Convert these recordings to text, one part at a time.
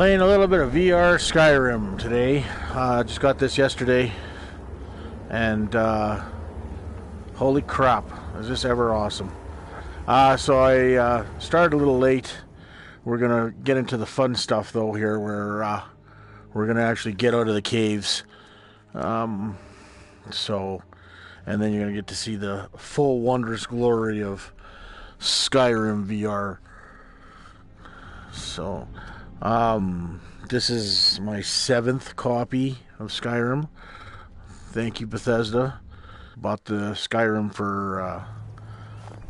Playing a little bit of VR Skyrim today. Uh, just got this yesterday, and uh, holy crap, is this ever awesome! Uh, so I uh, started a little late. We're gonna get into the fun stuff though here, where uh, we're gonna actually get out of the caves. Um, so, and then you're gonna get to see the full wondrous glory of Skyrim VR. So, um, this is my seventh copy of Skyrim. Thank you, Bethesda. Bought the Skyrim for uh,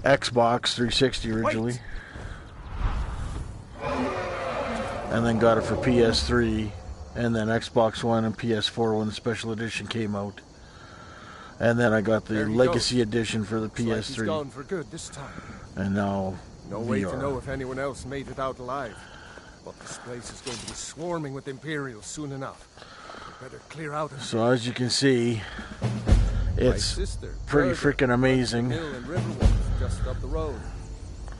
Xbox 360 originally. Wait. And then got it for PS3 and then Xbox One and PS4 when the special edition came out. And then I got the Legacy edition for the Looks like he's PS3. gone for good this time. and now No way to know if anyone else made it out alive. But this place is going to be swarming with Imperials soon enough. We better clear out of So as you can see, it's sister, pretty freaking amazing. Hill and Riverwood just up the road. I'm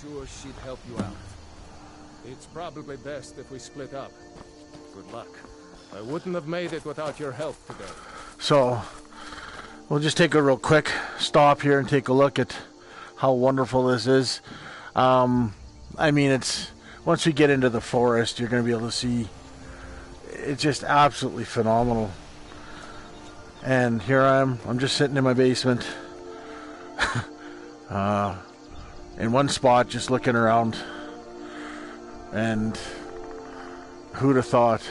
sure she'd help you out. It's probably best if we split up. Good luck. I wouldn't have made it without your help today. So we'll just take a real quick stop here and take a look at how wonderful this is. Um, I mean, it's once we get into the forest, you're going to be able to see. It's just absolutely phenomenal. And here I am. I'm just sitting in my basement, uh, in one spot, just looking around. And who'd have thought?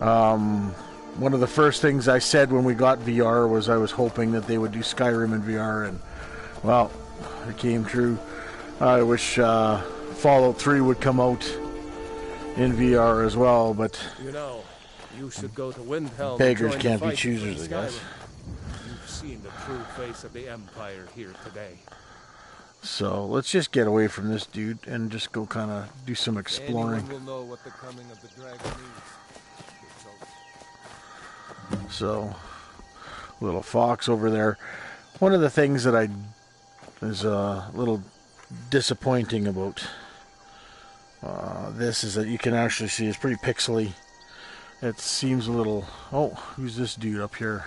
Um, one of the first things I said when we got VR was I was hoping that they would do Skyrim in VR, and well, it came true. I wish uh, Fallout 3 would come out in VR as well, but You know, you should go to Windhelm. Beggars can't be choosers, I guess. You've seen the true face of the Empire here today. so let's just get away from this dude and just go kind of do some exploring. Will know what the coming of the dragon means. So, little fox over there. One of the things that I is a little disappointing about uh, this is that you can actually see it's pretty pixely. It seems a little. Oh, who's this dude up here?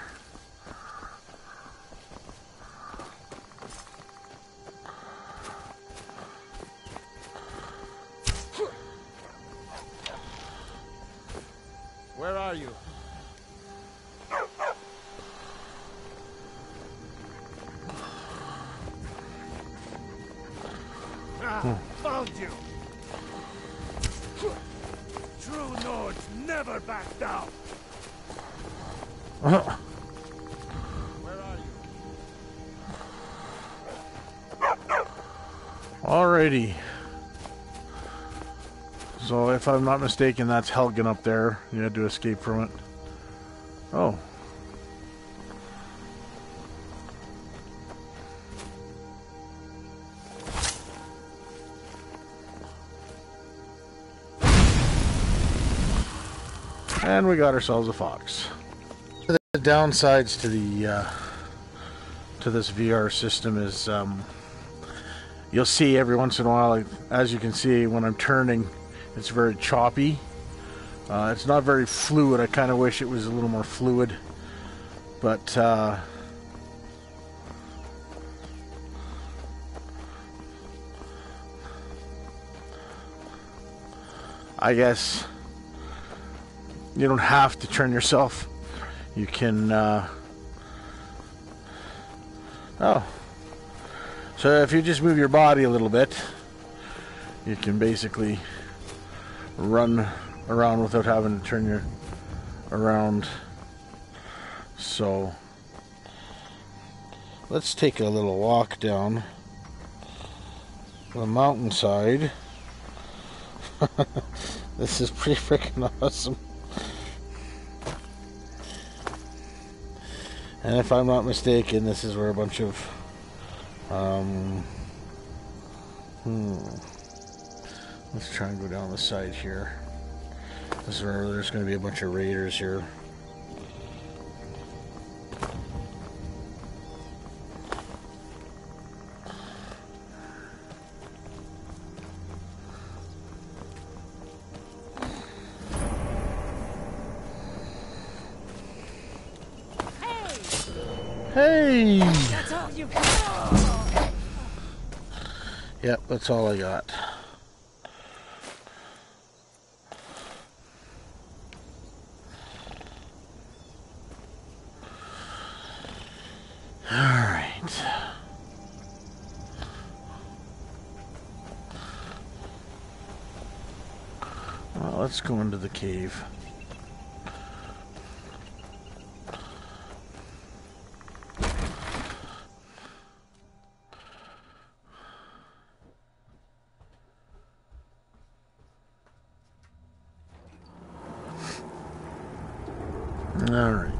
Mistaken, that's Helgen up there. You had to escape from it. Oh. And we got ourselves a fox. The downsides to the uh, to this VR system is um, you'll see every once in a while, as you can see, when I'm turning, it's very choppy. Uh, it's not very fluid. I kind of wish it was a little more fluid, but uh, I guess you don't have to turn yourself. You can. Uh, oh, so if you just move your body a little bit, you can basically run around without having to turn your around. So let's take a little walk down the mountainside. this is pretty freaking awesome. And if I'm not mistaken, this is where a bunch of um, hmm. Let's try and go down the side here. Because remember, there's going to be a bunch of raiders here. Hey! Hey! That's all you got. Yep, that's all I got. Go into the cave. All right.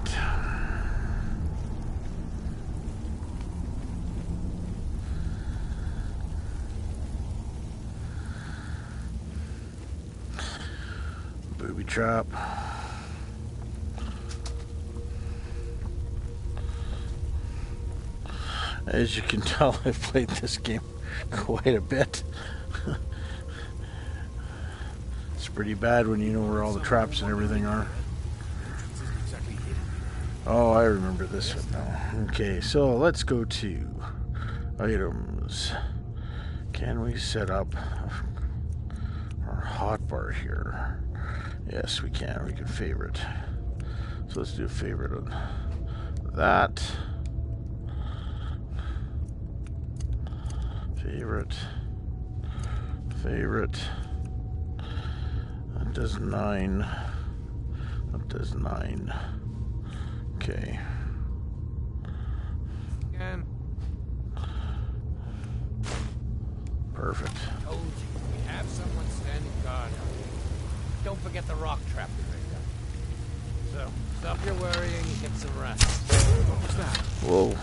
Trap. As you can tell, I've played this game quite a bit. it's pretty bad when you know where all the traps and everything are. Oh, I remember this one now. Okay, so let's go to items. Can we set up our hotbar here? Yes, we can. We can favorite. So let's do a favorite on that. Favorite. Favorite. That does nine. That does nine. Okay. Again. Perfect. Told you, we have someone standing guard out here. Don't forget the rock trap we rigged up. So, stop your worrying and get some rest. What was that? Whoa.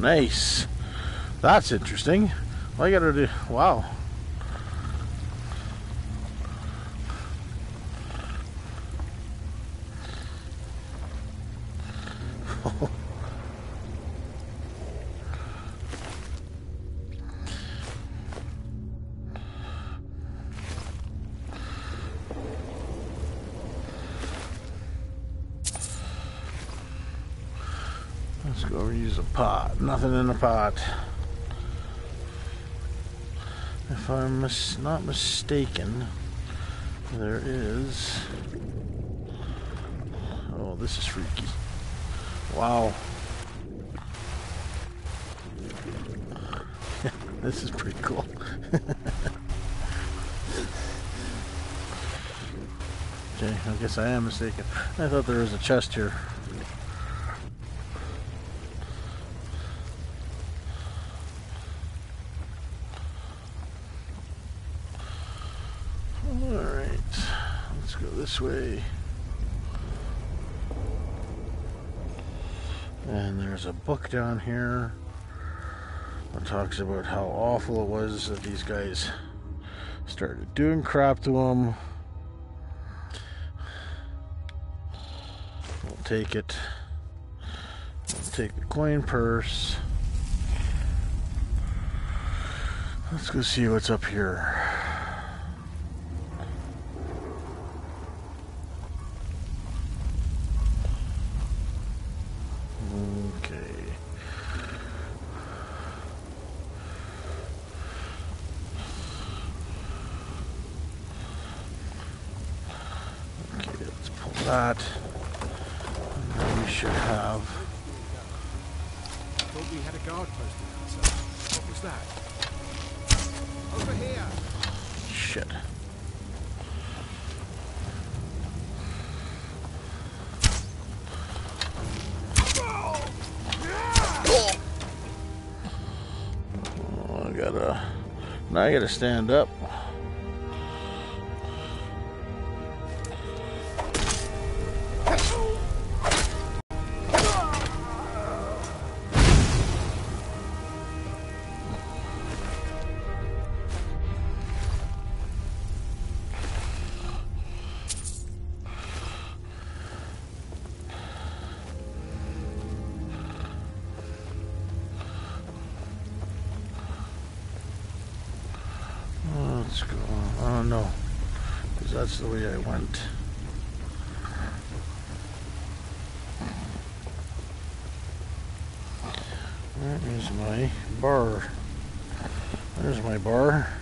Nice. That's interesting. All I gotta do. Wow. Let's go use a pot. Nothing in the pot. If I'm mis- not mistaken, there is. Oh, this is freaky. Wow. this is pretty cool. okay, I guess I am mistaken. I thought there was a chest here. Alright, let's go this way. And there's a book down here that talks about how awful it was that these guys started doing crap to them. We'll take it. We'll take the coin purse. Let's go see what's up here. I gotta stand up. let's go. Oh, I don't know, because that's the way I went. That is my bar. There's my bar.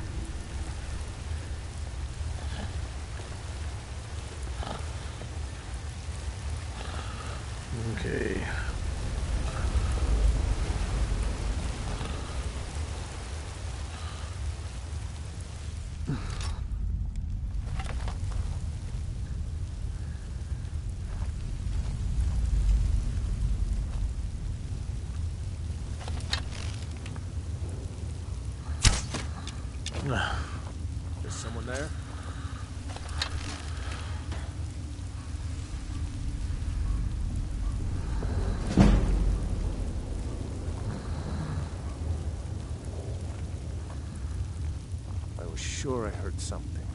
Heard something.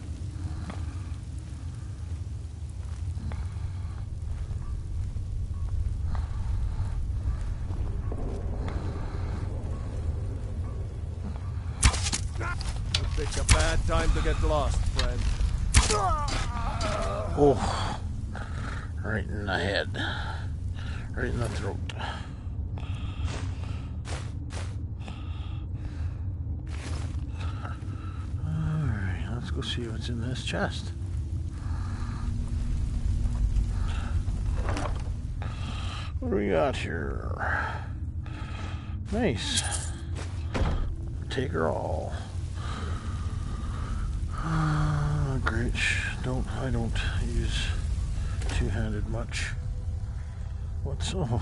You picked a bad time to get lost, friend. Oh, right in the head, right in the throat. All right, let's go see what's in this chest. What do we got here? Nice. Take her all. Ah, great. Don't I don't use two-handed much. What's oh?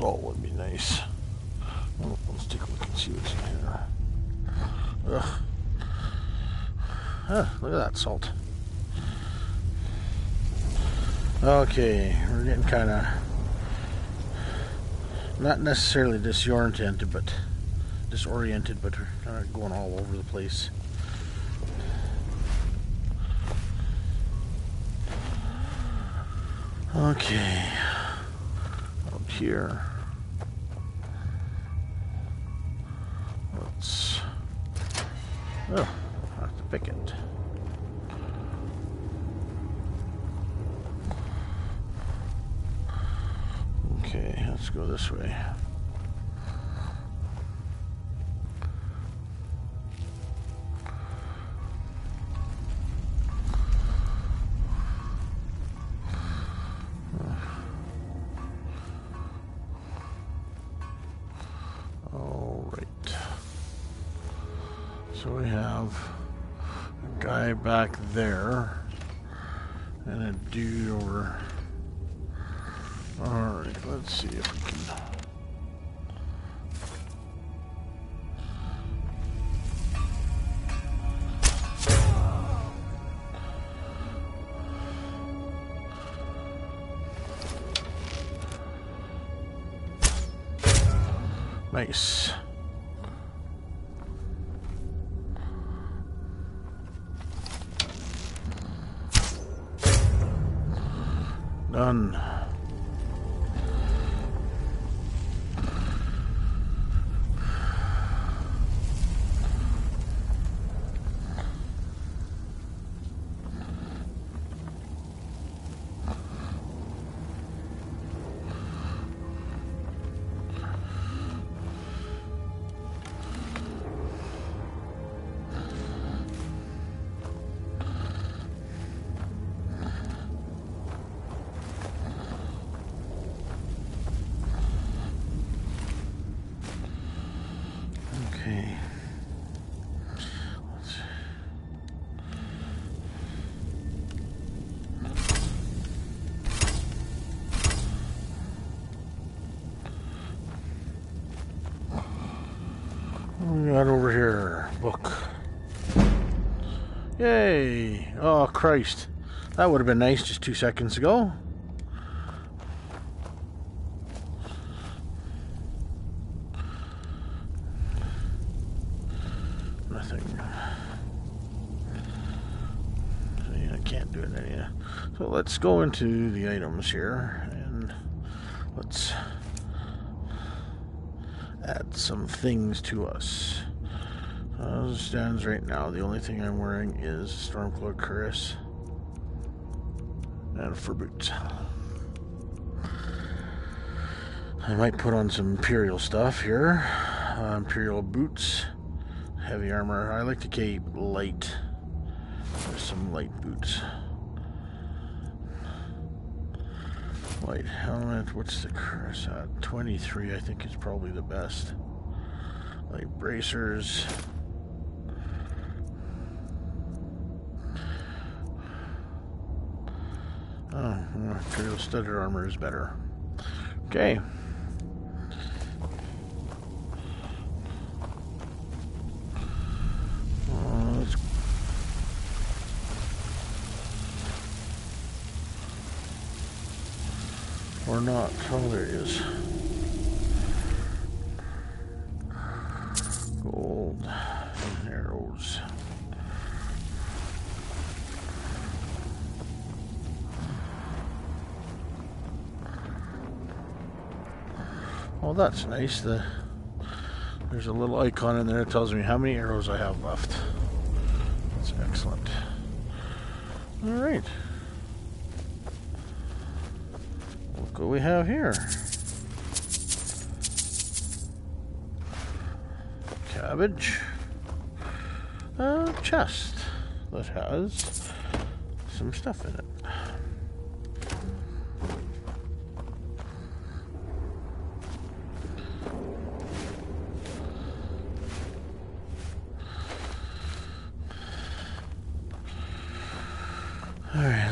Salt would be nice. Let's take a look and see what's in here. Ugh. Ah, look at that salt. Okay, we're getting kind of not necessarily disoriented, but disoriented, but we're kind of going all over the place. Okay, up here. Oh, I have to pick it. Okay, let's go this way. There and a dude over. All right, let's see if we can. Nice. Got over here? Book. Yay! Oh, Christ. That would have been nice just two seconds ago. Nothing. I can't do it any. Uh, so let's go into the items here and let's add some things to us. Stands right now, the only thing I'm wearing is Stormcloak Cuirass and fur boots. I might put on some Imperial stuff here. Uh, Imperial boots, heavy armor. I like to keep light. There's some light boots. Light helmet. What's the cuirass at? 23, I think, is probably the best. Light bracers. Oh, Imperial studded armor is better. Okay. Or not. Oh, there it is. That's nice. The there's a little icon in there that tells me how many arrows I have left. That's excellent. All right. Look what we have here. Cabbage. A chest that has some stuff in it.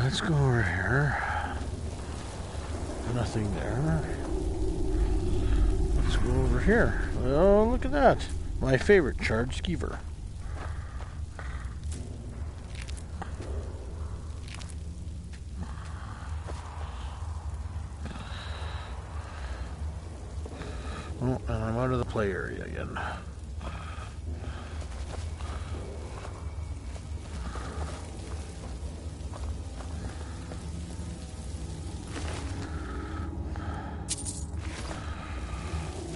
Let's go over here. Nothing there. Let's go over here. Oh, look at that. My favorite charge skeever. Oh, and I'm out of the play area again.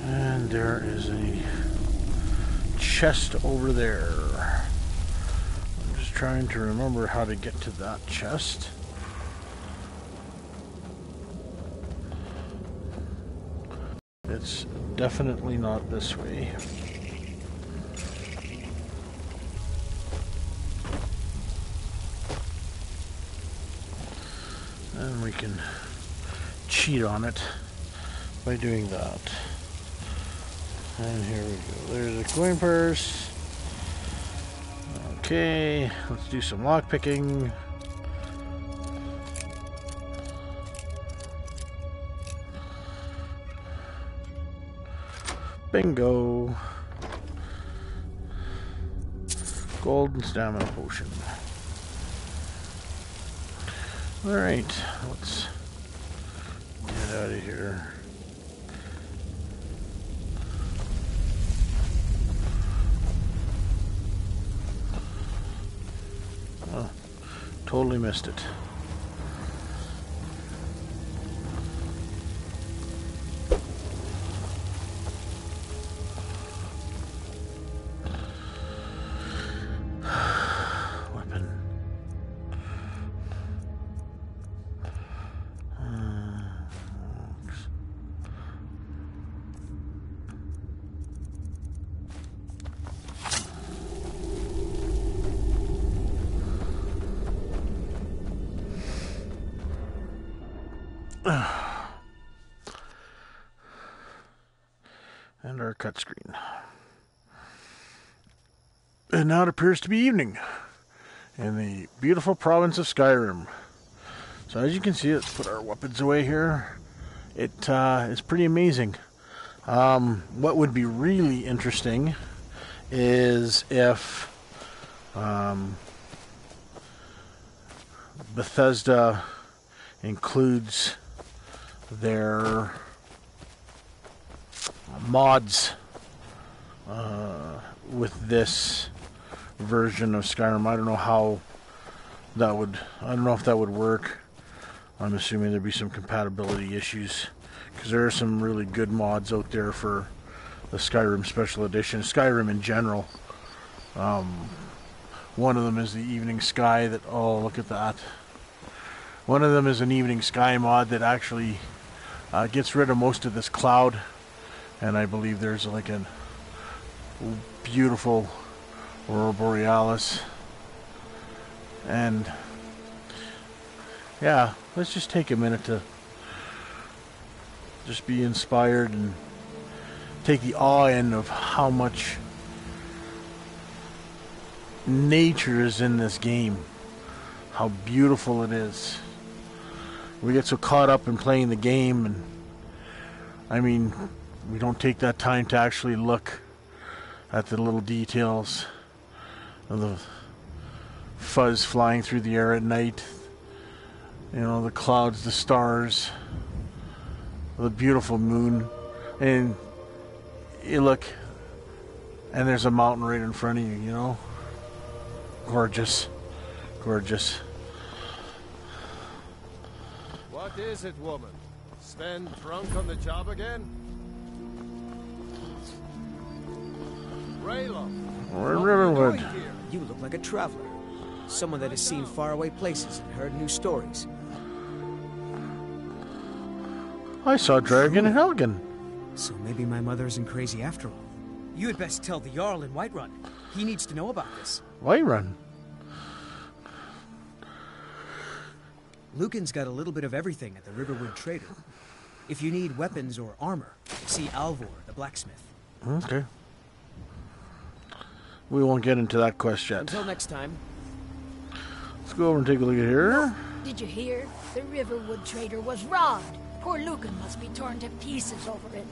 And there is a chest over there. I'm just trying to remember how to get to that chest. It's definitely not this way. And we can cheat on it by doing that. And here we go. There's a coin purse. Okay, let's do some lock picking. Bingo. Golden stamina potion. Alright, let's get out of here. Totally missed it. and our cut screen. And now it appears to be evening in the beautiful province of Skyrim. So as you can see, let's put our weapons away here. It uh, is pretty amazing. Um, what would be really interesting is if um, Bethesda includes their mods uh, with this version of Skyrim. I don't know how that would. I don't know if that would work. I'm assuming there'd be some compatibility issues because there are some really good mods out there for the Skyrim Special Edition, Skyrim in general. Um, one of them is the Evening Sky. That oh, look at that. One of them is an Evening Sky mod that actually uh, gets rid of most of this cloud, and I believe there's like a beautiful Aurora Borealis, and yeah, let's just take a minute to just be inspired and take the awe in of how much nature is in this game. How beautiful it is. We get so caught up in playing the game, and I mean, we don't take that time to actually look at the little details of the fuzz flying through the air at night. You know, the clouds, the stars, the beautiful moon. And you look, and there's a mountain right in front of you, you know? Gorgeous. Gorgeous. What is it, woman? Sven drunk on the job again? Ralof. We're in what are you Riverwood. You look like a traveler. Someone that has seen faraway places and heard new stories. I saw Dragon and Helgen. So maybe my mother isn't crazy after all. You had best tell the Jarl in Whiterun. He needs to know about this. Whiterun. Lucan's got a little bit of everything at the Riverwood Trader. If you need weapons or armor, see Alvor, the blacksmith. Hmm, okay. We won't get into that quest yet. Until next time, Let's go over and take a look at here. Did you hear? The Riverwood trader was robbed. Poor Lucan must be torn to pieces over it.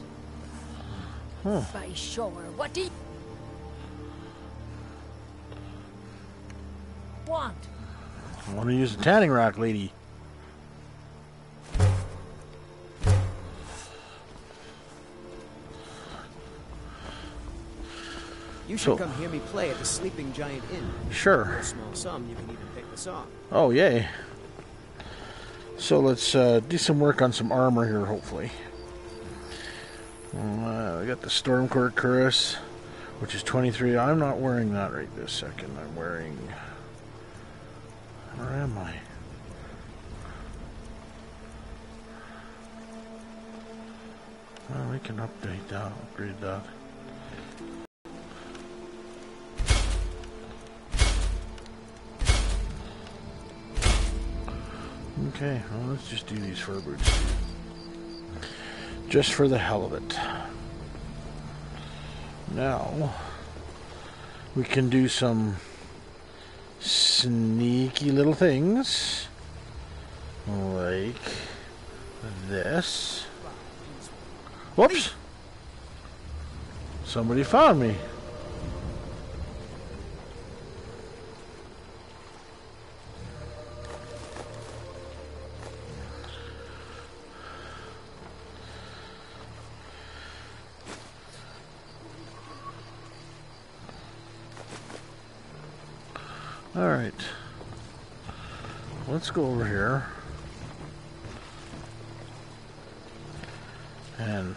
By sure. What do you want? I want to use the tanning rack, lady. You should So- come hear me play at the Sleeping Giant Inn. For Sure. a small sum, you can even pick the song. Oh, yay. So let's uh, do some work on some armor here, hopefully. Uh, we got the Stormcloak Cuirass, which is 23. I'm not wearing that right this second. I'm wearing. Where am I? Well, we can update that, upgrade that. Okay, well, let's just do these fur boots. Just for the hell of it. Now, we can do some sneaky little things. Like this. Whoops! Somebody found me. Alright. Let's go over here. And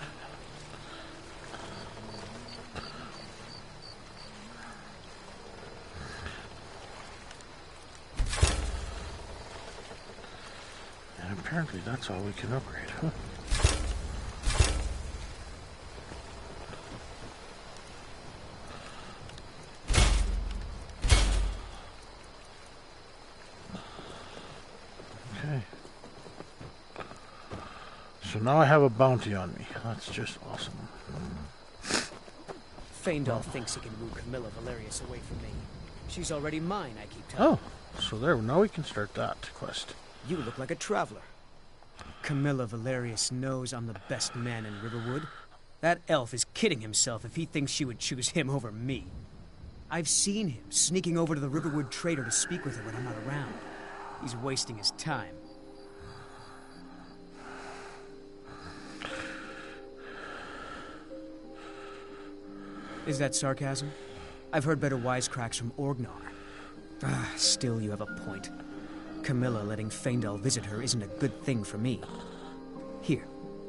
And apparently that's all we can upgrade, huh? Okay. So now I have a bounty on me. That's just awesome. Faendal thinks he can woo Camilla Valerius away from me. She's already mine, I keep telling Oh, so there. Now we can start that quest. You look like a traveler. Camilla Valerius knows I'm the best man in Riverwood. That elf is kidding himself if he thinks she would choose him over me. I've seen him sneaking over to the Riverwood Trader to speak with her when I'm not around. He's wasting his time. Is that sarcasm? I've heard better wisecracks from Orgnar. Ah, still you have a point. Camilla letting Faendal visit her isn't a good thing for me. Here,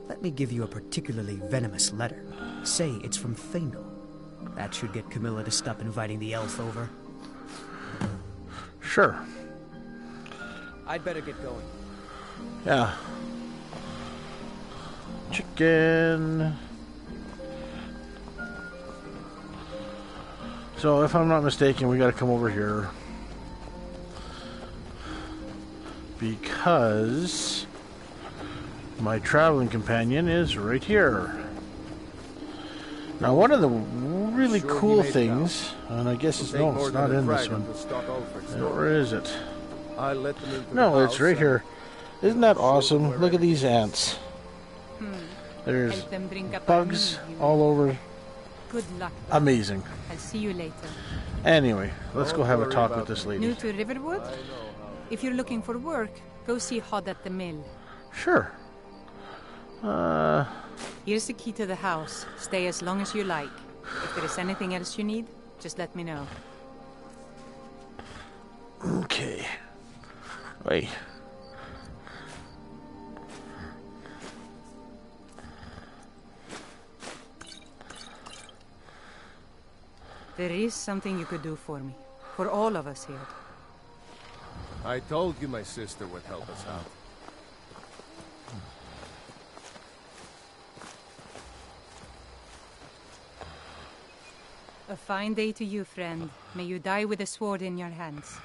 let me give you a particularly venomous letter. Say it's from Faendal. That should get Camilla to stop inviting the elf over. Sure. I'd better get going. Yeah. Chicken. So, if I'm not mistaken, we got to come over here. Because my traveling companion is right here. Now, one of the really Sure cool things, and I guess it's It'll no, take more it's not in this one. to start Ulfric's Yeah, story. Where is it? I'll let them into the No, it's right here. Isn't that awesome? Look at these ants. Hmm. There's Help them bring up bugs our meal, you all over. Good luck. Amazing. I'll see you later. Anyway, let's go have a talk with this lady. New to Riverwood? I know how. If you're looking for work, go see Hod at the mill. Sure. Uh, Here's the key to the house. Stay as long as you like. If there is anything else you need, just let me know. okay. Wait. There is something you could do for me. For all of us here. I told you my sister would help us out. A fine day to you, friend. May you die with a sword in your hands.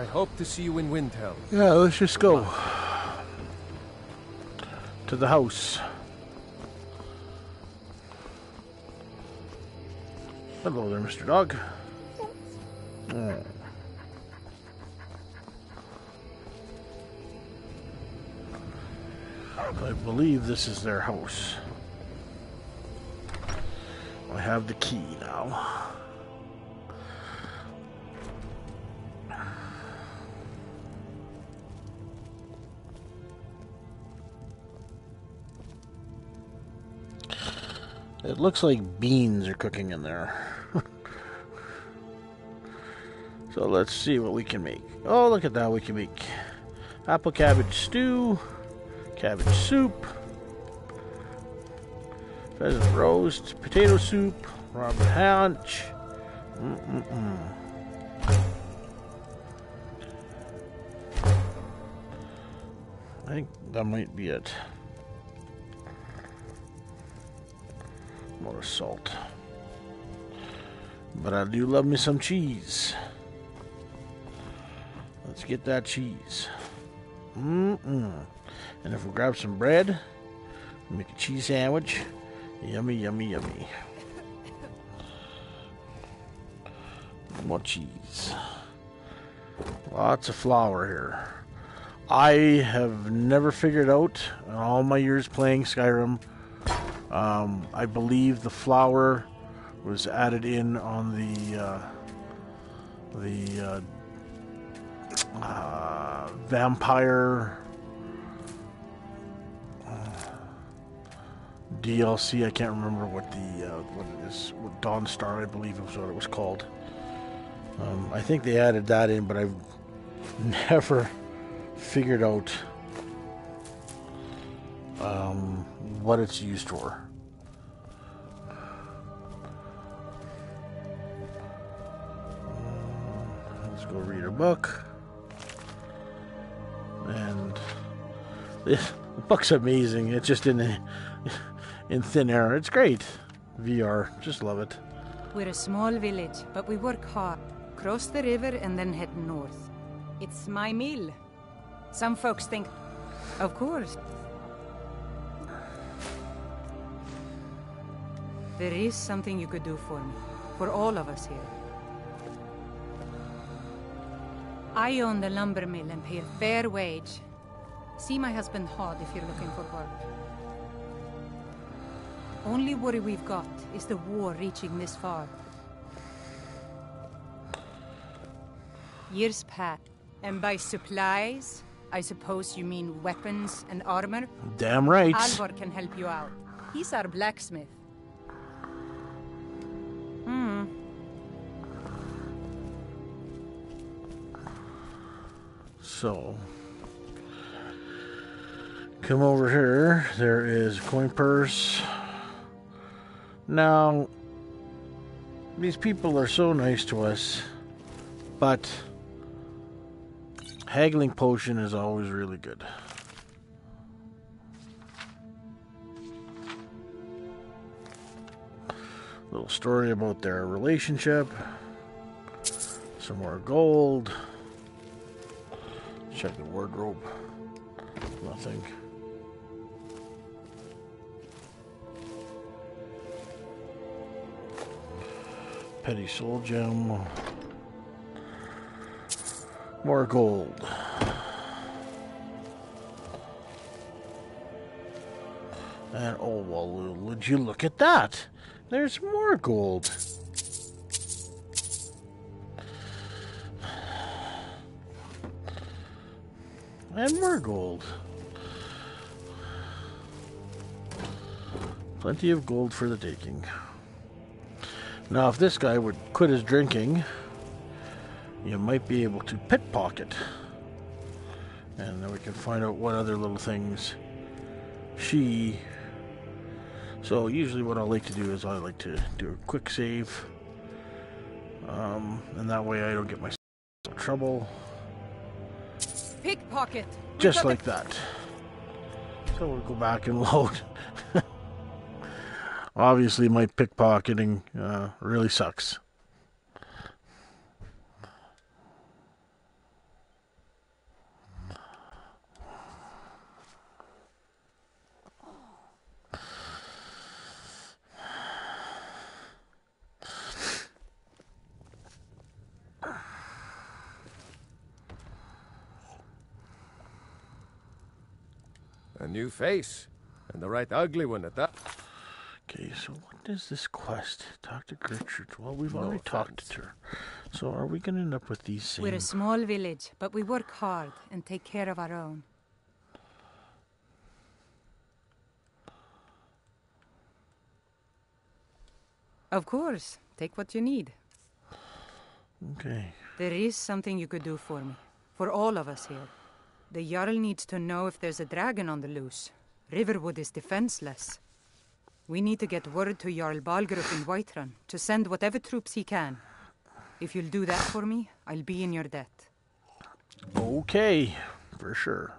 I hope to see you in Windhelm. Yeah, let's just go to the house. Hello there, Mr. Dog. Oh. I believe this is their house. I have the key now. It looks like beans are cooking in there. so let's see what we can make. Oh, look at that. We can make apple cabbage stew, cabbage soup, pheasant roast, potato soup, Rabbit Haunch. Mm-mm-mm. I think that might be it. Salt. But I do love me some cheese. Let's get that cheese. Mm-mm. And if we grab some bread, make a cheese sandwich. Yummy, yummy, yummy. More cheese. Lots of flour here. I have never figured out in all my years playing Skyrim um, I believe the flour was added in on the uh, the uh, uh, vampire uh, DLC. I can't remember what the uh, what it is. What Dawn Star, I believe, was what it was called. Um, I think they added that in, but I've never figured out um, what it's used for. Mm, Let's go read a book. And this the book's amazing. It's just in a, in thin air. It's great. VR, just love it. We're a small village, but we work hard. Cross the river and then head north. It's my mill. Some folks think. Of course. There is something you could do for me. For all of us here. I own the lumber mill and pay a fair wage. See my husband Hod if you're looking for work. Only worry we've got is the war reaching this far. Years pass, and by supplies, I suppose you mean weapons and armor? Damn right. Alvor can help you out. He's our blacksmith. Hmm. So, come over here. There is coin purse. Now, these people are so nice to us, but haggling potion is always really good. Little story about their relationship. Some more gold. Check the wardrobe. Nothing. Petty soul gem. More gold. And oh well, would you look at that? There's more gold. And more gold. Plenty of gold for the taking. Now, if this guy would quit his drinking, you might be able to pickpocket. And then we can find out what other little things she. So, usually, what I like to do is I like to do a quick save. Um, and that way I don't get myself in trouble. Pickpocket! Just like that. So we'll go back and load. Obviously, my pickpocketing uh, really sucks. A new face. And the right ugly one at that. Okay, so what is this quest? Talk to Gertrude. Well, we've No already talked to her. So are we going to end up with these same? We're a small village, but we work hard and take care of our own. Of course, take what you need. Okay. There is something you could do for me. For all of us here. The Jarl needs to know if there's a dragon on the loose. Riverwood is defenseless. We need to get word to Jarl Balgruuf in Whiterun to send whatever troops he can. If you'll do that for me, I'll be in your debt. Okay, for sure.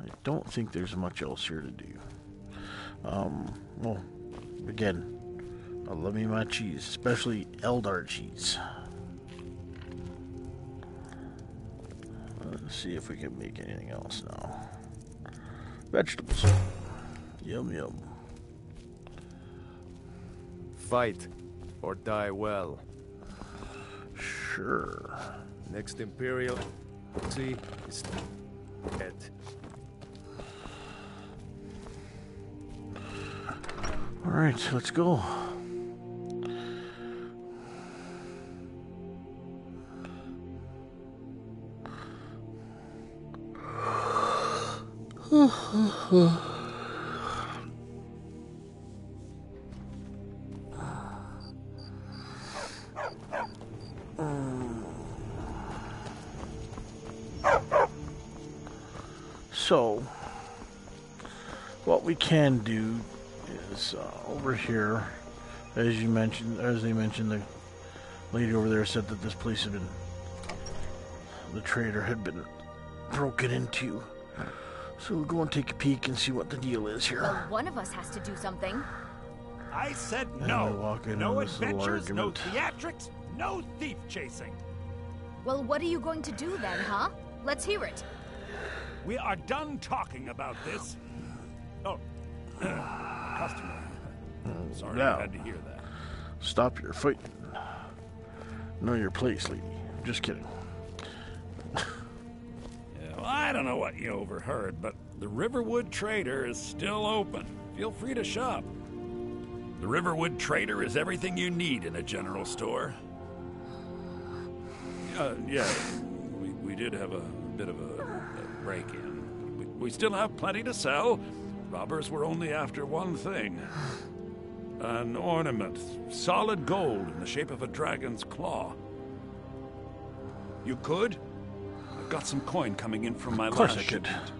I don't think there's much else here to do. Um, well, again, I love me my cheese, especially Eidar cheese. Let's see if we can make anything else now. Vegetables. Yum yum. Fight or die well. Sure. Next Imperial see is dead. All right, let's go. So, what we can do is uh, over here, as you mentioned, as they mentioned, the lady over there said that this place had been, the trader had been broken into. So we'll go and take a peek and see what the deal is here. Well, one of us has to do something. I said And no. we walk in no on this adventures, no theatrics, no thief chasing. Well, what are you going to do then, huh? Let's hear it. We are done talking about this. Oh, customer. Sorry Now. I had to hear that. Stop your fighting. Know your place, lady. Just kidding. Well, I don't know what you overheard, but the Riverwood Trader is still open. Feel free to shop. The Riverwood Trader is everything you need in a general store. Uh, yeah, we, we did have a bit of a, a break in. We, we still have plenty to sell. Robbers were only after one thing an ornament, solid gold in the shape of a dragon's claw. You could? I've got some coin coming in from my Of course last I could. shipment.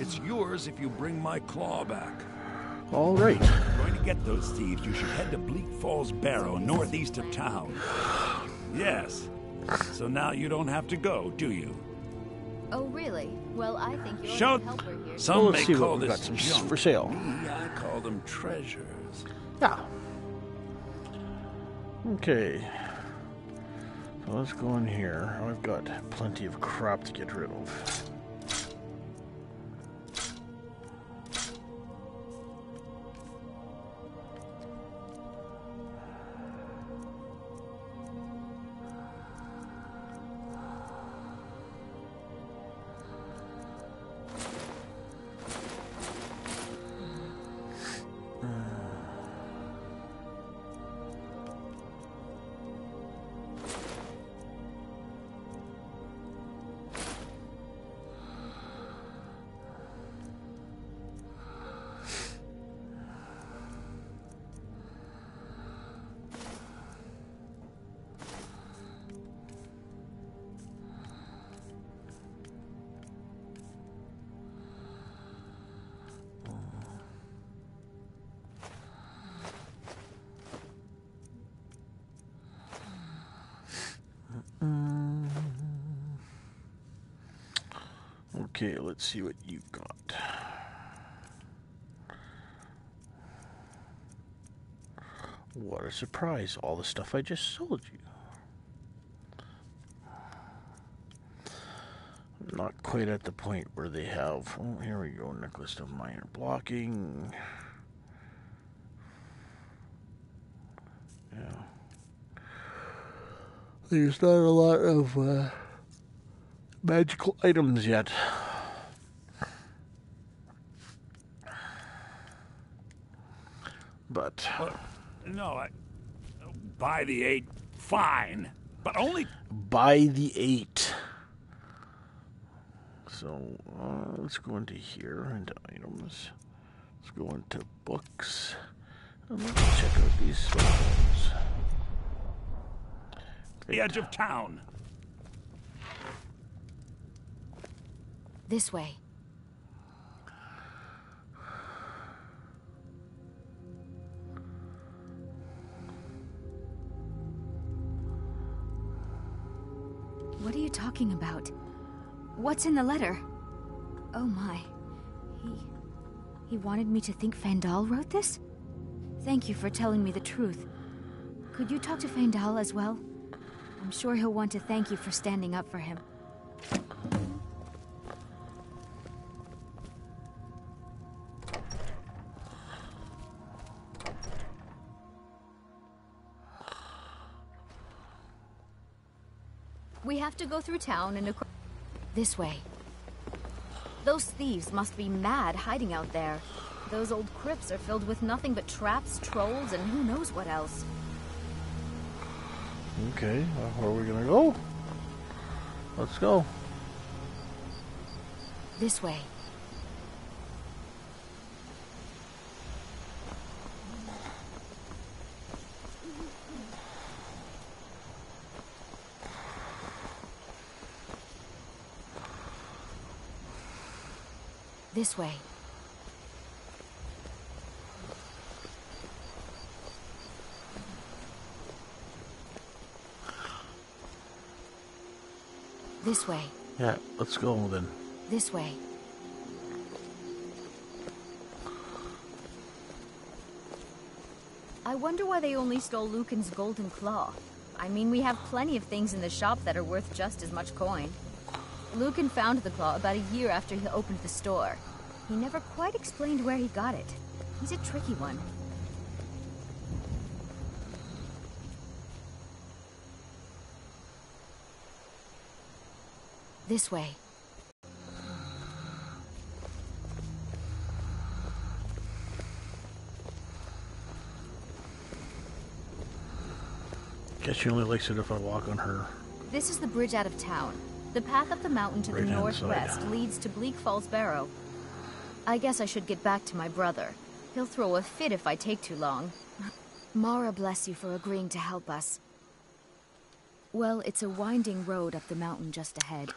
It's yours if you bring my claw back. All right. If you're going to get those thieves, you should head to Bleak Falls Barrow, northeast of town. Yes. So now you don't have to go, do you? Oh, really? Well, I think you're Show. a helper here. Some Well, let's may see what call we've this got some junk. for sale. Me, I call them treasures. Yeah. Okay. So let's go in here. I've got plenty of crap to get rid of. Okay, let's see what you've got. What a surprise. All the stuff I just sold you. Not quite at the point where they have. Oh, here we go. Necklace of minor blocking. Yeah. There's not a lot of uh, magical items yet. But No, I. Buy the eight, fine. But only. by the eight. So uh, let's go into here into items. Let's go into books. And let's check out these spells. the edge of town. This way. Talking about? What's in the letter? Oh my. He. He wanted me to think Faendal wrote this? Thank you for telling me the truth. Could you talk to Faendal as well? I'm sure he'll want to thank you for standing up for him. Have to go through town and across. This way. Those thieves must be mad hiding out there. Those old crypts are filled with nothing but traps, trolls, and who knows what else. Okay, where are we gonna go? Let's go. This way. This way. This way. Yeah, let's go then. This way. I wonder why they only stole Lucan's golden claw. I mean, we have plenty of things in the shop that are worth just as much coin. Lucan found the claw about a year after he opened the store. He never quite explained where he got it. He's a tricky one. This way. Guess she only likes it if I walk on her. This is the bridge out of town. The path up the mountain to the Right-hand northwest side. leads to Bleak Falls Barrow. I guess I should get back to my brother. He'll throw a fit if I take too long. Mara bless you for agreeing to help us. Well, it's a winding road up the mountain just ahead.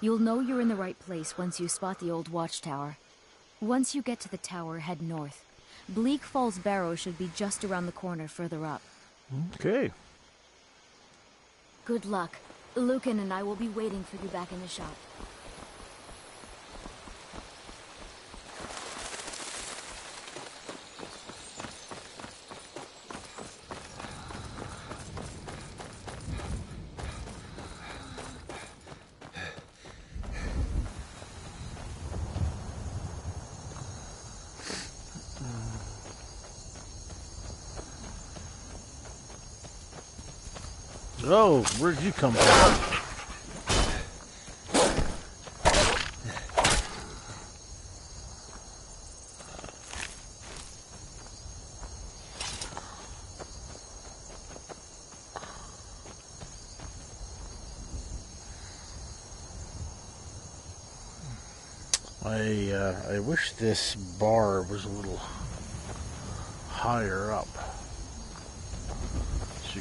You'll know you're in the right place once you spot the old watchtower. Once you get to the tower, head north. Bleak Falls Barrow should be just around the corner further up. Okay. Good luck. Lucan and I will be waiting for you back in the shop. Oh, where did you come from? I uh, I wish this bar was a little higher up,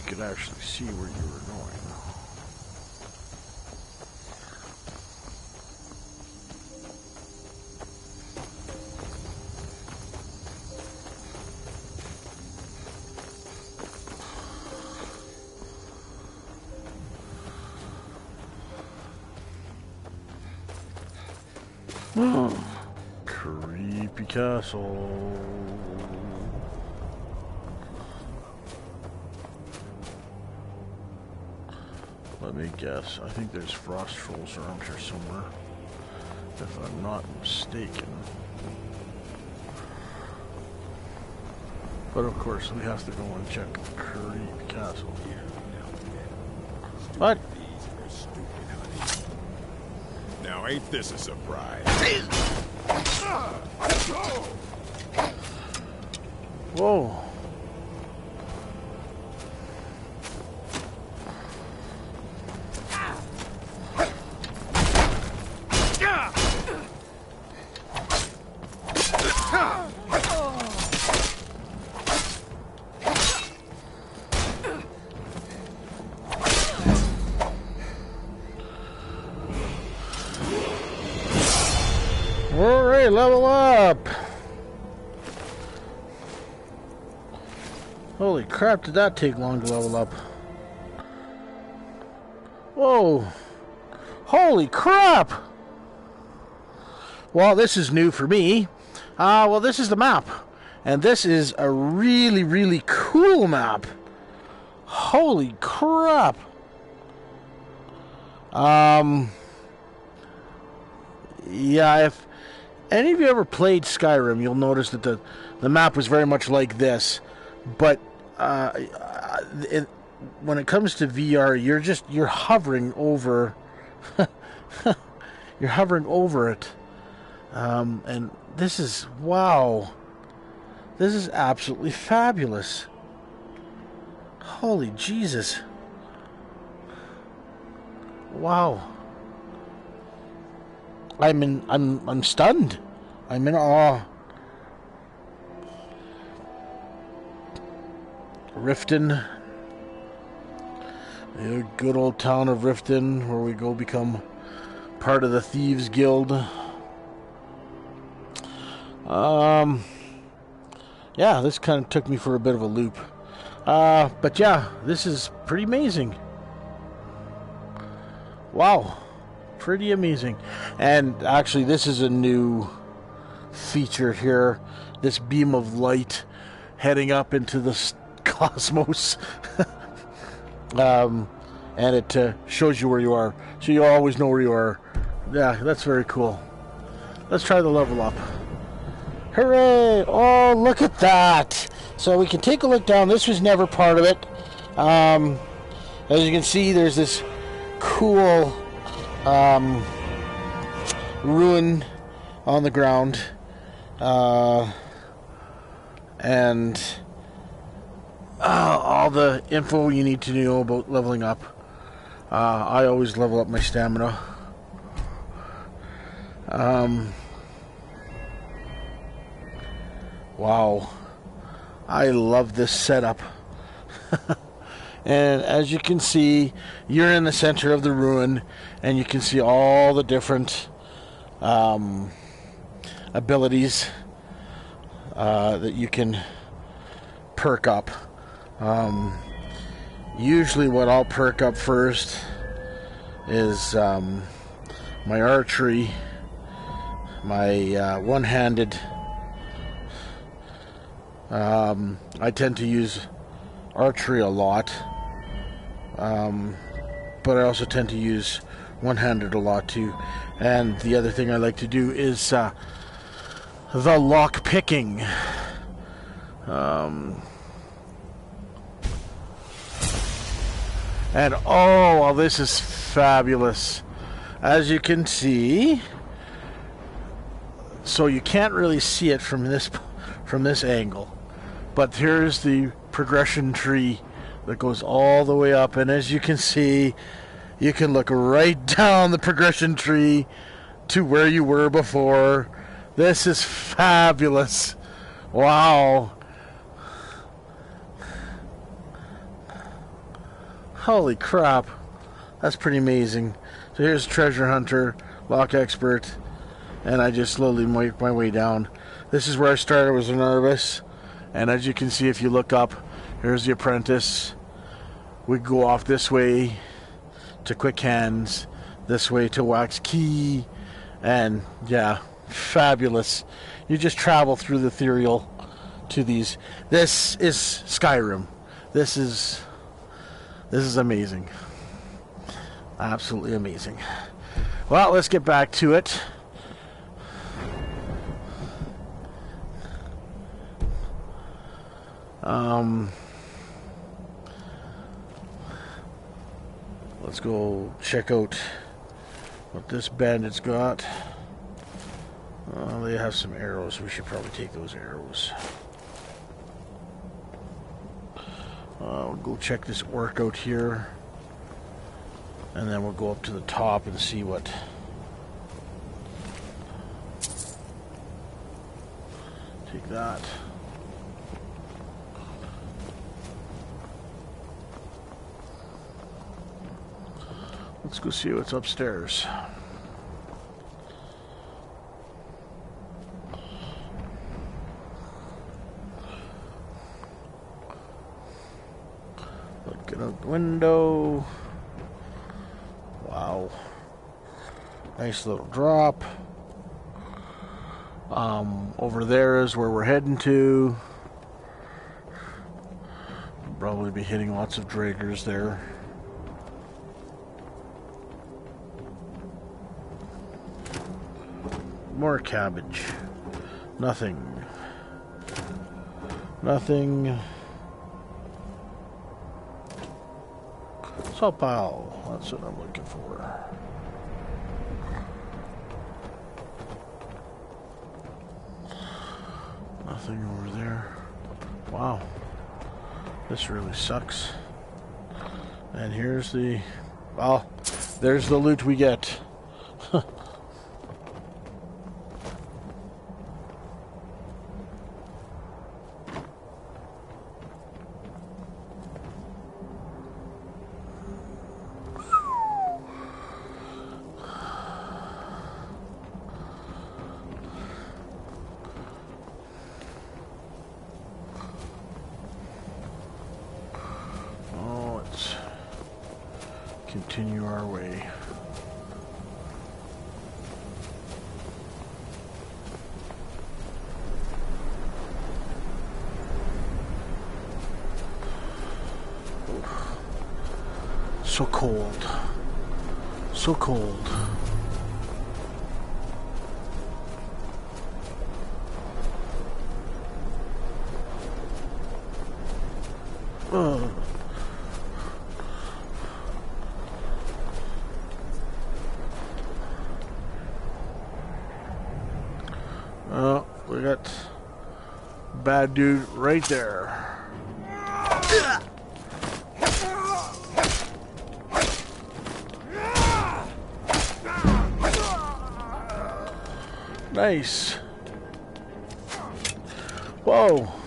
could actually see where you were going. Hmm. Creepy castle. Guess. I think there's frost trolls around here somewhere. If I'm not mistaken. But of course, we have to go and check Creepy Castle. What? Now ain't this a surprise? Whoa. Crap, did that take long to level up? Whoa. Holy crap! Well, this is new for me. Uh, well, this is the map. And this is a really, really cool map. Holy crap. Um, yeah, if any of you ever played Skyrim, you'll notice that the, the map was very much like this. But uh, it, when it comes to VR, you're just you're hovering over, you're hovering over it, um, and this is wow. This is absolutely fabulous. Holy Jesus! Wow. I'm in. I'm. I'm stunned. I'm in awe. Riften. The good old town of Riften, where we go become part of the Thieves Guild. Um. Yeah, this kind of took me for a bit of a loop. Uh, but yeah, this is pretty amazing. Wow. Pretty amazing. And actually, this is a new feature here. This beam of light heading up into the cosmos. um, and it uh, shows you where you are. So you always know where you are. Yeah, that's very cool. let's try the level up. Hooray! Oh, look at that! So we can take a look down. This was never part of it. Um, as you can see, there's this cool um, ruin on the ground. Uh, and uh, all the info you need to know about leveling up. Uh, I always level up my stamina. Um, wow. I love this setup. and as you can see, you're in the center of the ruin, and you can see all the different um, abilities uh, that you can perk up. Um, usually, what I'll perk up first is um, my archery, my uh, one handed. Um, I tend to use archery a lot, um, but I also tend to use one handed a lot too. And the other thing I like to do is uh, the lock picking. Um, And oh, well, this is fabulous. As you can see, so you can't really see it from this from this angle. But here's the progression tree that goes all the way up and as you can see, you can look right down the progression tree to where you were before. This is fabulous. Wow. Holy crap. That's pretty amazing. So here's Treasure Hunter, Lock Expert, and I just slowly make my way down. This is where I started, was nervous. And as you can see, if you look up, here's the apprentice. We go off this way to Quick Hands, this way to Wax Key, and yeah, fabulous. You just travel through the ethereal to these. This is Skyrim. This is this is amazing. Absolutely amazing. Well, let's get back to it. Um, let's go check out what this bandit's got. Uh, they have some arrows. We should probably take those arrows. Uh, we'll go check this orc out here. And then we'll go up to the top and see what... Take that. Let's go see what's upstairs. Looking out the window. Wow. Nice little drop. Um, over there is where we're heading to. Probably be hitting lots of draugrs there. More cabbage. Nothing. Nothing. Salt pile. That's what I'm looking for. Nothing over there. Wow. This really sucks. And here's the... Well, there's the loot we get. Oh, let's continue our way. So cold. So cold. Ugh. Oh, we got bad dude right there. Nice. Whoa.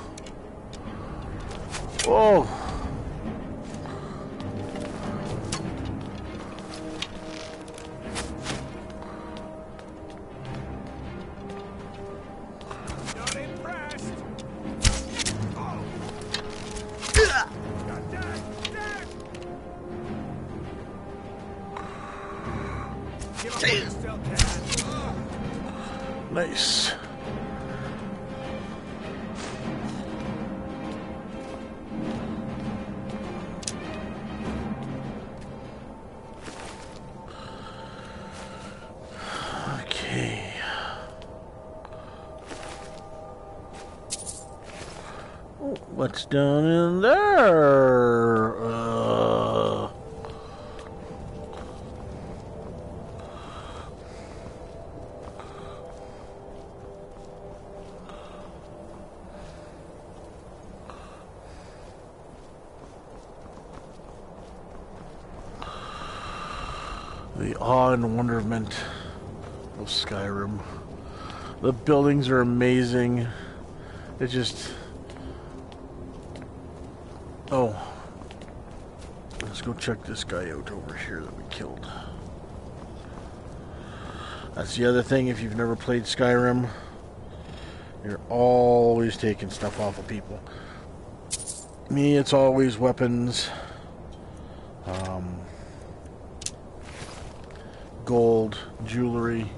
The buildings are amazing. It just. Oh. Let's go check this guy out over here that we killed. That's the other thing if you've never played Skyrim, you're always taking stuff off of people. Me, it's always weapons, um, gold, jewelry.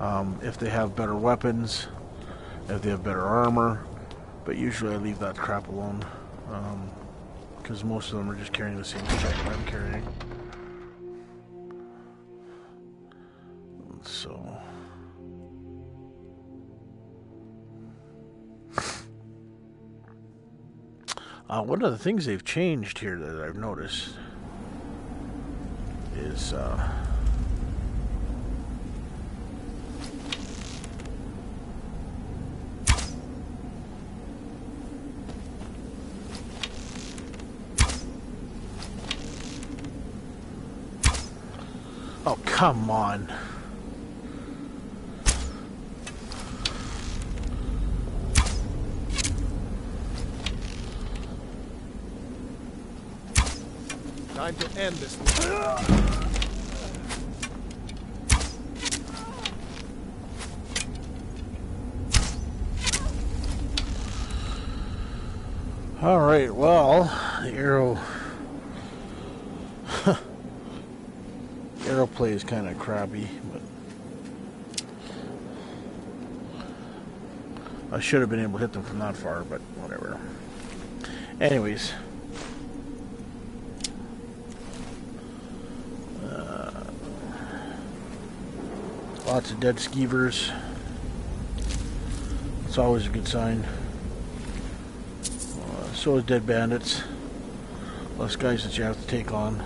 Um, if they have better weapons, if they have better armor, but usually I leave that crap alone because most of them are just carrying the same shit I'm carrying. So. Uh, one of the things they've changed here that I've noticed is uh, Oh, come on. Time to end this. All right, well, the arrow. arrow play is kind of crappy, but. I should have been able to hit them from that far, but whatever. Anyways. Uh, lots of dead skeevers. It's always a good sign. Uh, so is dead bandits. Less guys that you have to take on.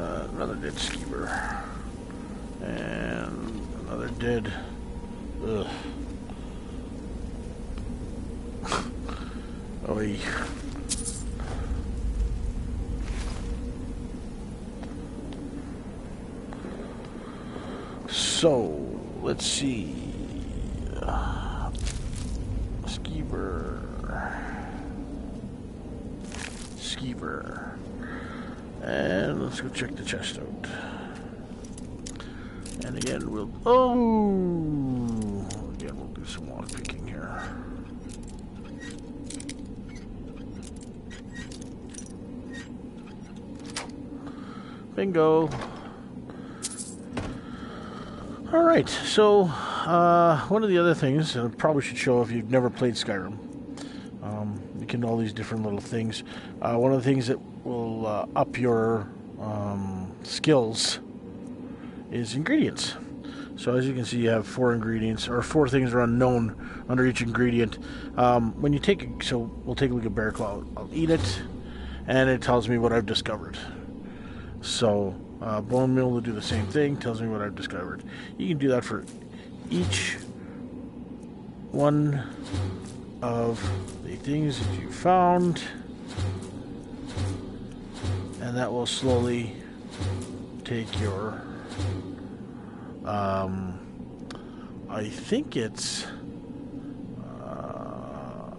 Uh, another dead skeever. And another dead. Ugh. Oy. So, let's see. Skeever. And let's go check the chest out. And again, we'll. Oh! Again, we'll do some lock picking here. Bingo. All right, so uh, one of the other things, and I probably should show if you've never played Skyrim, um, you can do all these different little things. Uh, one of the things that will uh, up your um, skills is ingredients. So as you can see, you have four ingredients, or four things are unknown under each ingredient. Um, when you take, so we'll take a look at bear claw. I'll eat it, and it tells me what I've discovered. So uh, bone meal will do the same thing, tells me what I've discovered. You can do that for each one of the things that you found, and that will slowly take your um, I think it's. Uh,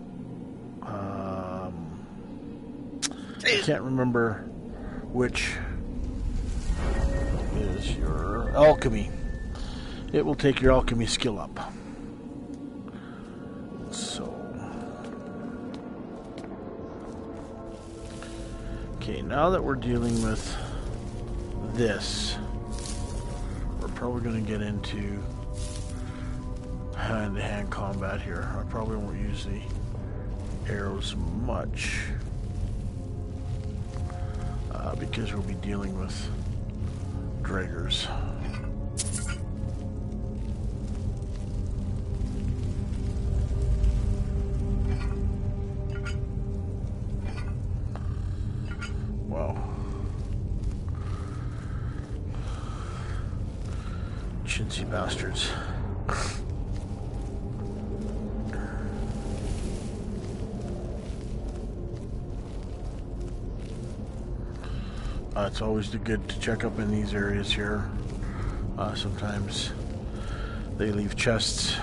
um, I can't remember which is your alchemy. It will take your alchemy skill up. So. Okay, now that we're dealing with this we're probably going to get into hand-to-hand combat here. I probably won't use the arrows much uh, because we'll be dealing with draugrs. Bastards. Uh, it's always good to check up in these areas here. Uh, sometimes they leave chests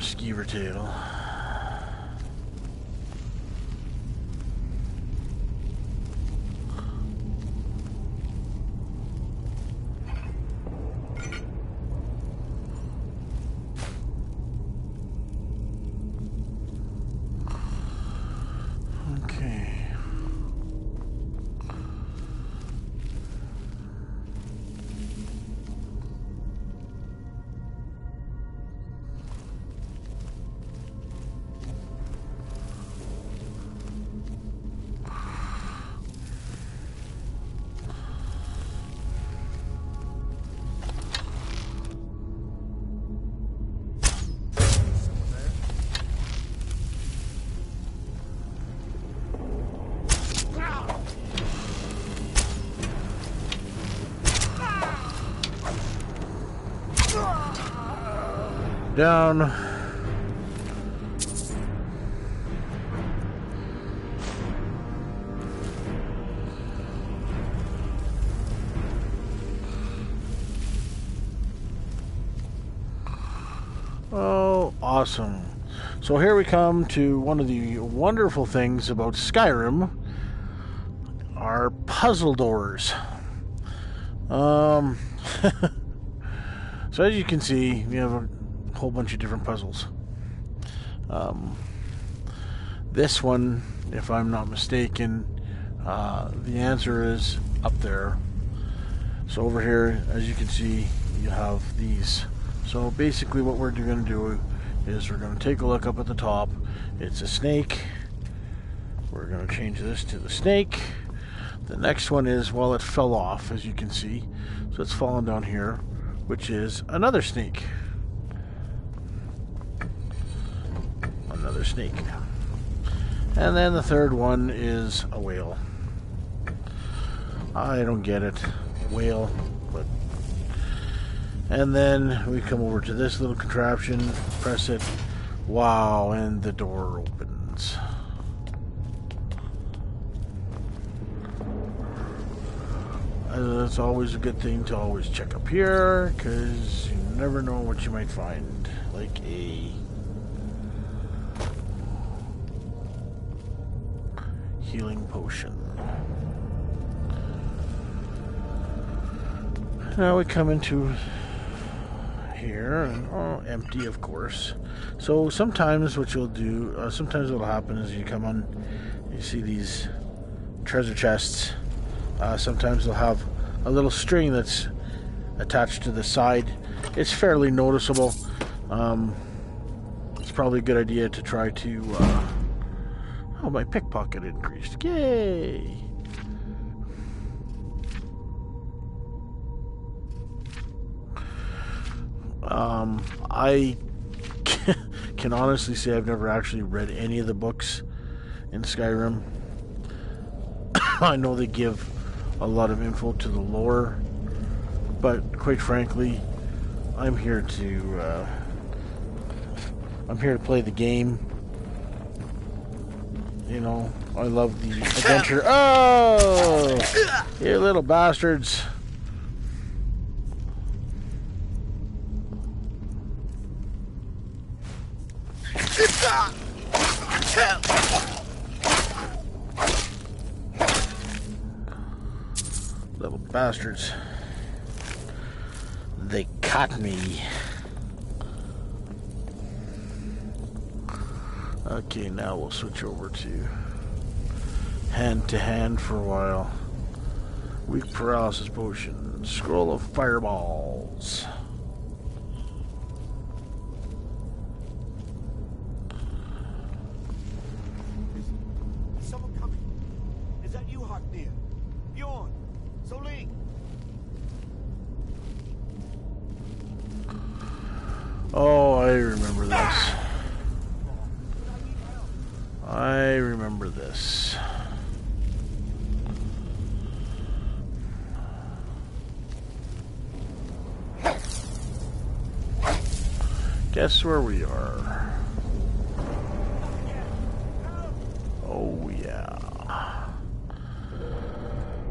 skeever tail. Down. Oh, awesome. So here we come to one of the wonderful things about Skyrim are puzzle doors. Um, so as you can see, we have a whole bunch of different puzzles. Um, this one, if I'm not mistaken, uh, the answer is up there. So over here, as you can see, you have these. So basically what we're going to do is we're going to take a look up at the top. It's a snake. We're going to change this to the snake. The next one is, well, it fell off, as you can see. So it's fallen down here, which is another snake. Another snake. And then the third one is a whale. I don't get it. Whale, but. And then we come over to this little contraption, press it, wow, and the door opens. Uh, that's always a good thing to always check up here because you never know what you might find. Like a healing potion. Now we come into here, and oh, empty, of course. So sometimes what you'll do, uh, sometimes what'll happen is you come on, you see these treasure chests. Uh, sometimes they'll have a little string that's attached to the side. It's fairly noticeable. Um, it's probably a good idea to try to. Uh, oh, my pickpocket increased. Yay! Um, I can honestly say I've never actually read any of the books in Skyrim. I know they give a lot of info to the lore, but quite frankly, I'm here to uh, I'm here to play the game. You know, I love the adventure. Oh, you little bastards! Little bastards. They caught me. Okay, now we'll switch over to hand to hand for a while. Weak paralysis potion. Scroll of fireballs.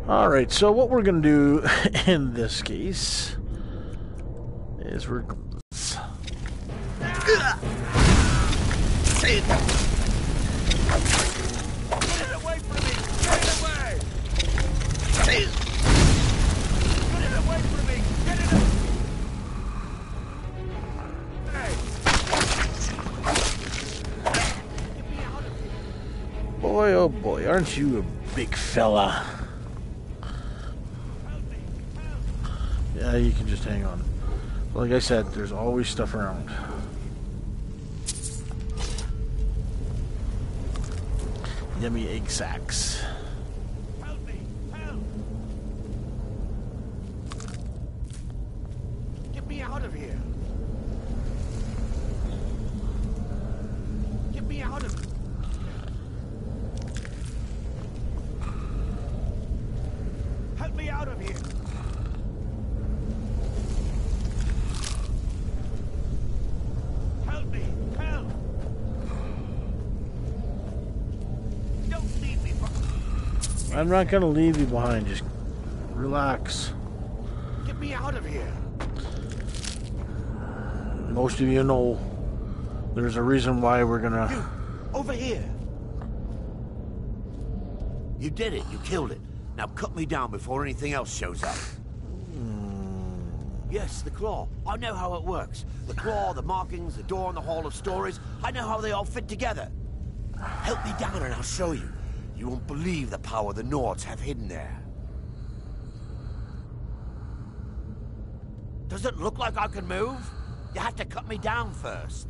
Alright, so what we're going to do in this case is we're. Boy, oh boy, aren't you a big fella? Help me! Help! Yeah, you can just hang on. Like I said, there's always stuff around. Yummy egg sacks. Help me! Help! Get me out of here! Get me out of Help me out of here! Help me! Help! Don't leave me for I'm not gonna leave you behind. Just relax. Get me out of here! Most of you know there's a reason why we're gonna. over here! You did it. You killed it. Now cut me down before anything else shows up. Hmm. Yes, the claw. I know how it works. The claw, the markings, the door in the Hall of Stories. I know how they all fit together. Help me down and I'll show you. You won't believe the power the Nords have hidden there. Does it look like I can move? You have to cut me down first.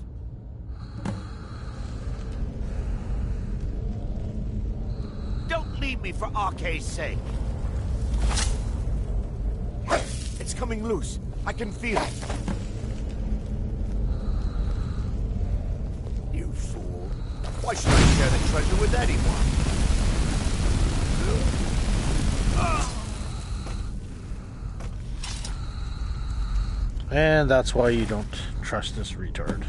Don't leave me for Arkay's sake. It's coming loose. I can feel it. You fool. Why should I share the treasure with anyone? And that's why you don't trust this retard.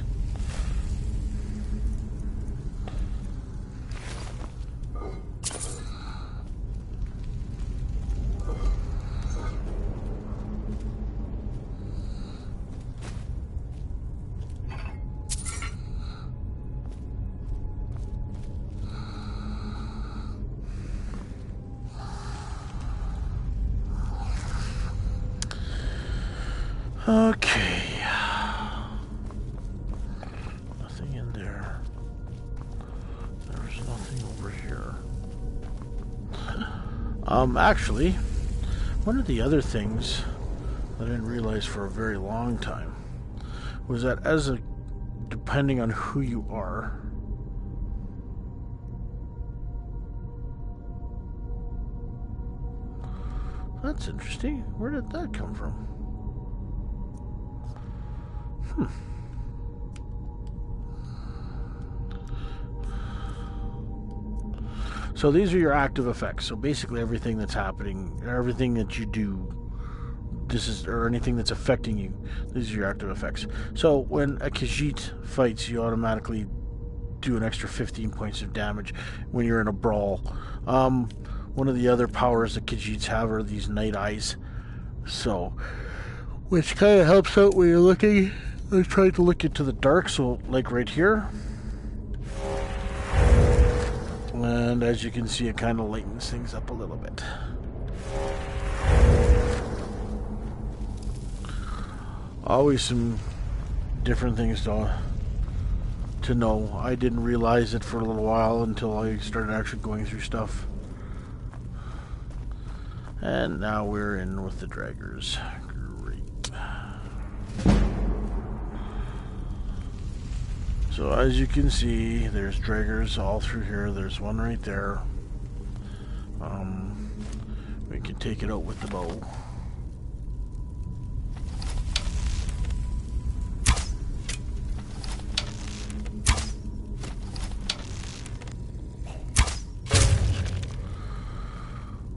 Okay. Nothing in there. There's nothing over here. Um, actually, one of the other things that I didn't realize for a very long time was that as a depending on who you are. That's interesting. Where did that come from? Hmm. So these are your active effects. So basically everything that's happening, everything that you do this is or anything that's affecting you. These are your active effects. So when a Khajiit fights, you automatically do an extra 15 points of damage when you're in a brawl. Um, one of the other powers that Khajiits have are these night eyes. So, which kind of helps out when you're looking. I tried to look into the dark, so like right here. And as you can see, it kind of lightens things up a little bit. always some different things to to know. I didn't realize it for a little while until I started actually going through stuff. And now we're in with the draugrs. Great. So as you can see, there's draugrs all through here. There's one right there. Um, we can take it out with the bow.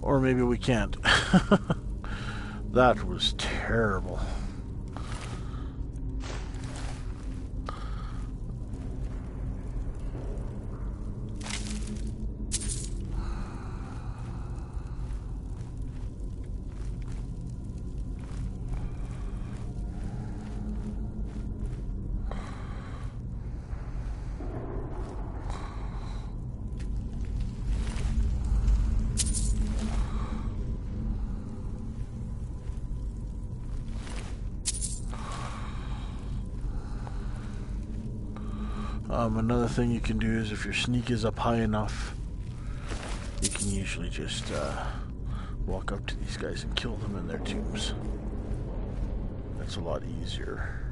Or maybe we can't. that was terrible. Um, another thing you can do is if your sneak is up high enough, you can usually just uh, walk up to these guys and kill them in their tombs. That's a lot easier.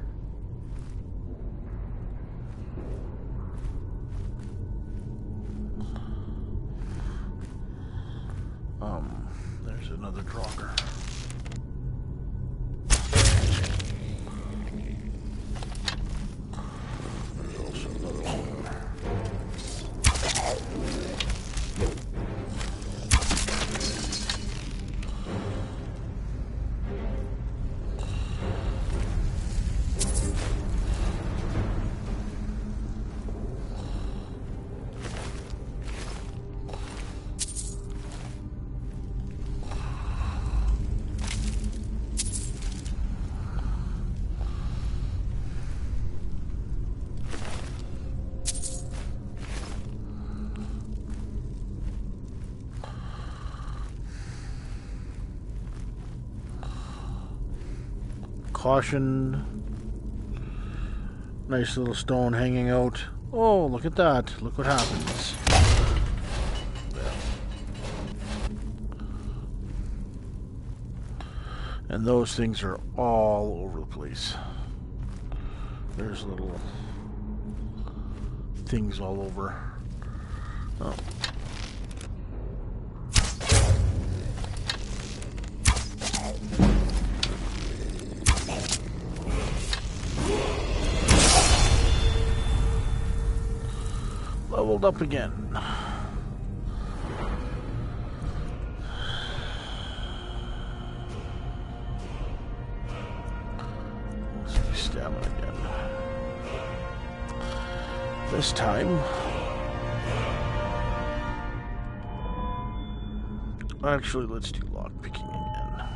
Caution. Nice little stone hanging out. Oh, look at that. Look what happens. And those things are all over the place. There's little things all over. Oh. Up again. Stamina again. This time... Actually, let's do lockpicking again.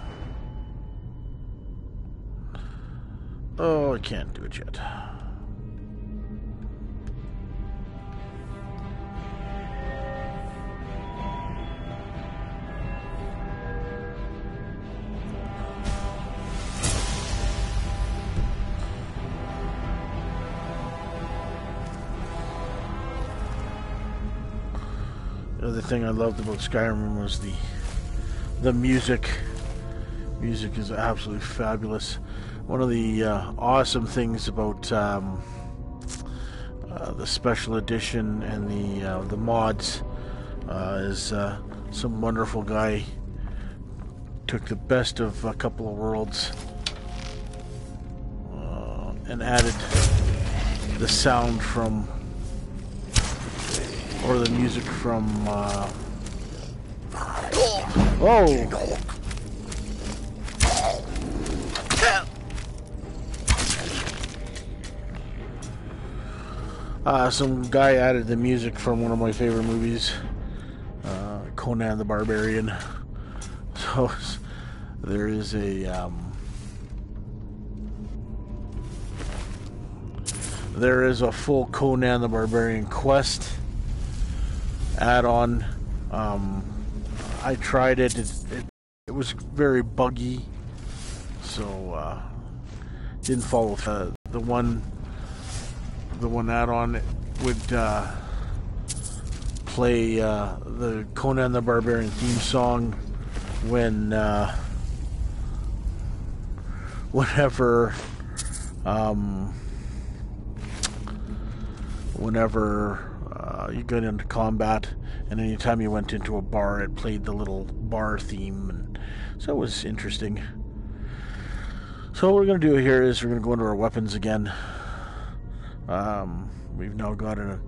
Oh, I can't do it yet. Thing I loved about Skyrim was the the music Music is absolutely fabulous. One of the uh, awesome things about um, uh, the special edition and the uh, the mods uh, is uh, some wonderful guy took the best of a couple of worlds uh, and added the sound from or the music from uh, oh Uh, some guy added the music from one of my favorite movies, uh, Conan the Barbarian. So there is a um, there is a full Conan the Barbarian quest add-on. Um, I tried it. It, it. it was very buggy, so uh, didn't follow uh, the one the one add-on would uh, play uh, the Conan the Barbarian theme song when uh, whenever um, whenever uh, you got into combat and anytime you went into a bar it played the little bar theme and so it was interesting so what we're going to do here is we're going to go into our weapons again um, we've now got an,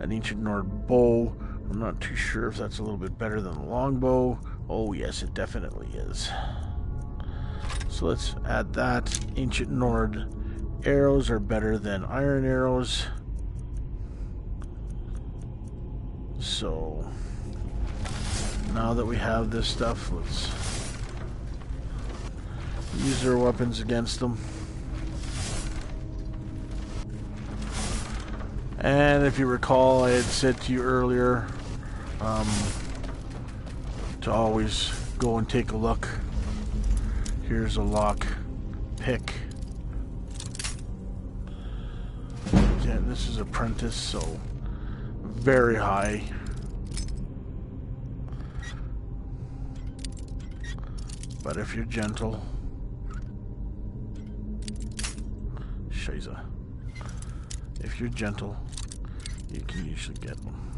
an ancient Nord bow. I'm not too sure if that's a little bit better than the longbow. Oh, yes, it definitely is. So let's add that. Ancient Nord arrows are better than iron arrows. So now that we have this stuff, let's use our weapons against them. And if you recall, I had said to you earlier um, to always go and take a look. Here's a lock pick. Yeah, this is apprentice, so very high. But if you're gentle, Shiza. If you're gentle, you can usually get them.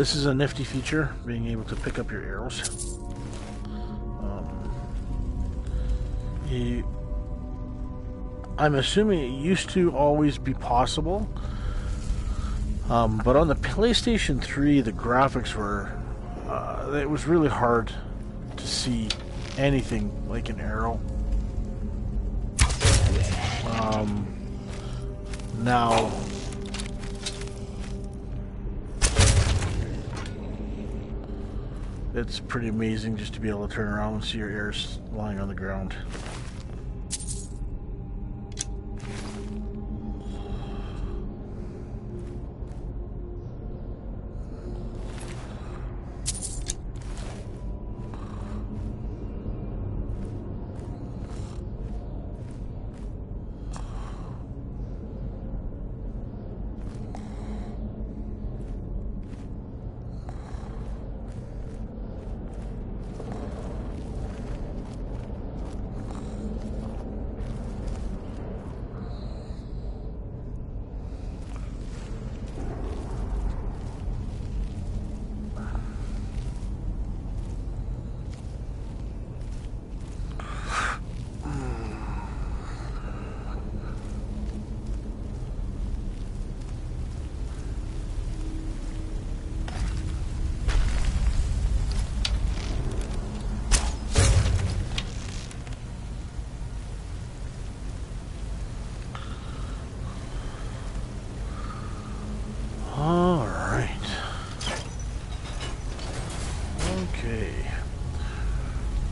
This is a nifty feature, being able to pick up your arrows. Um, you, I'm assuming it used to always be possible, um, but on the PlayStation 3, the graphics were. Uh, it was really hard to see anything like an arrow. Um, now, it's pretty amazing just to be able to turn around and see your ears lying on the ground.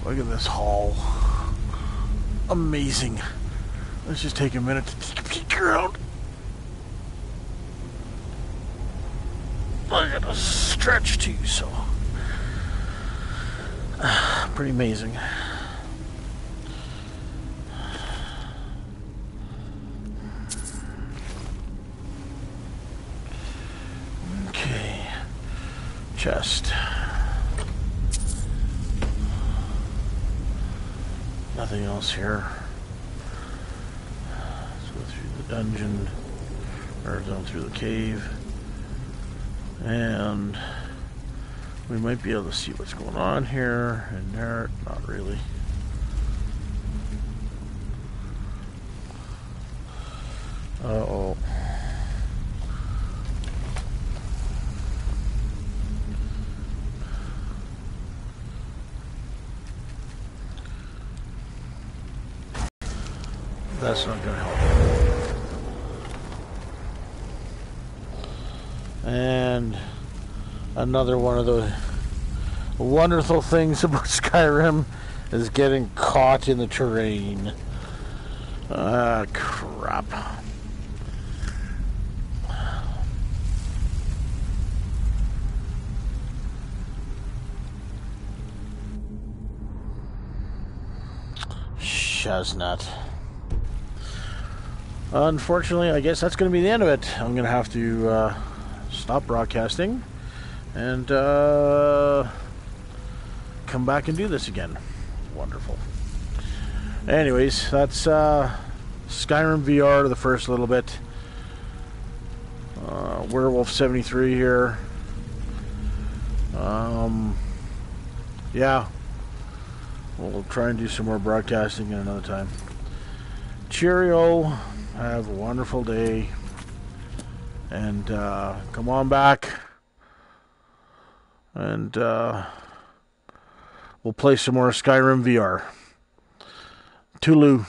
Look at this hall. Amazing. Let's just take a minute to take a peek around. Look stretch too, so pretty amazing. Okay. Chest. Nothing else here. Let's go through the dungeon. Or down through the cave. And we might be able to see what's going on here and there. Not really. Uh oh. That's not going to help. And another one of the wonderful things about Skyrim is getting caught in the terrain. Ah, crap. Shiznut. Unfortunately, I guess that's going to be the end of it. I'm going to have to uh, stop broadcasting and uh, come back and do this again. Wonderful. Anyways, that's uh, Skyrim VR to the first little bit. Uh, Werwulf 73 here. Um, yeah. We'll try and do some more broadcasting at another time. Cheerio. Have a wonderful day. And uh, come on back. And uh, we'll play some more Skyrim VR. Tulu.